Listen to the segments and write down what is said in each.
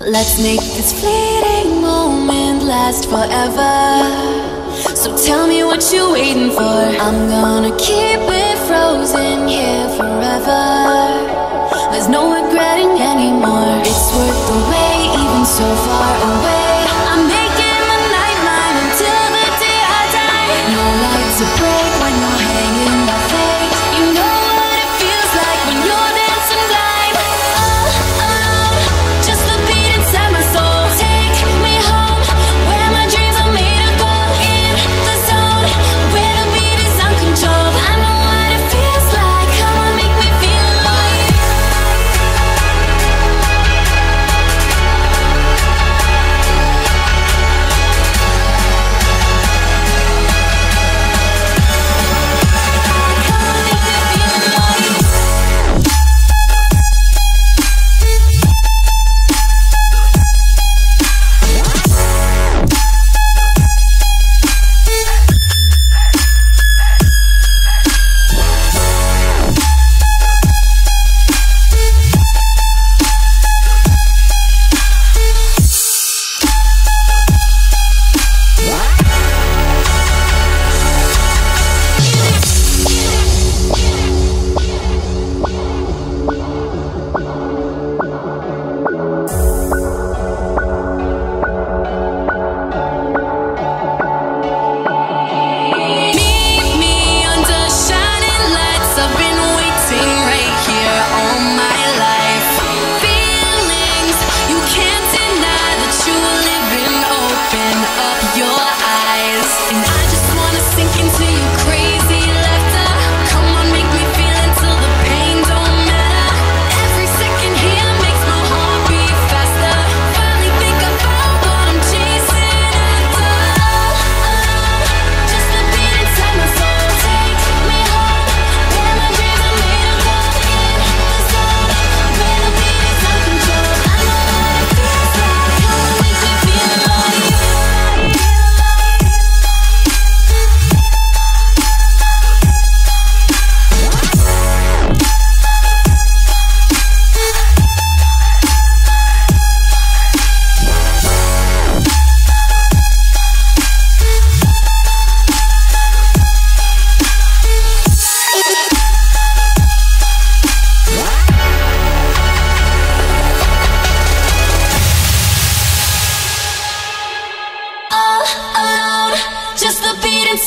Let's make this fleeting moment last forever. So tell me what you're waiting for. I'm gonna keep it frozen here forever. There's no regretting anymore. It's worth the wait, even so far away. I'm making the night mine until the day I die. No lights to break.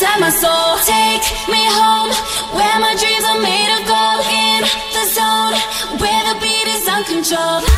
inside my soul. Take me home where my dreams are made of gold. In the zone where the beat is uncontrolled.